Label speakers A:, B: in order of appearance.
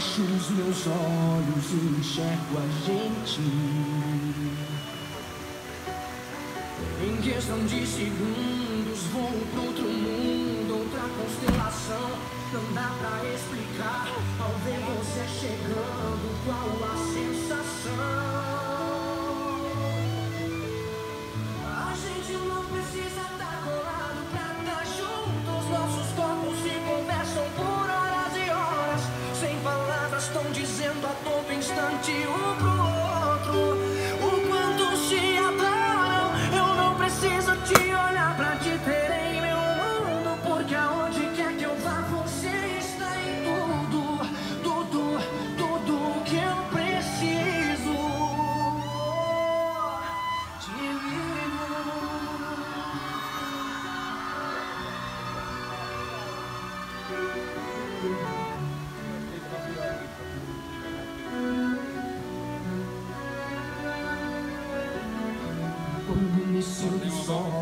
A: fecho os meus olhos e enxergo a gente. Em questão de segundos, vou pro outro mundo, outra constelação. Não dá pra explicar. Ao ver você chegando, qual a todo instante um Sweet song.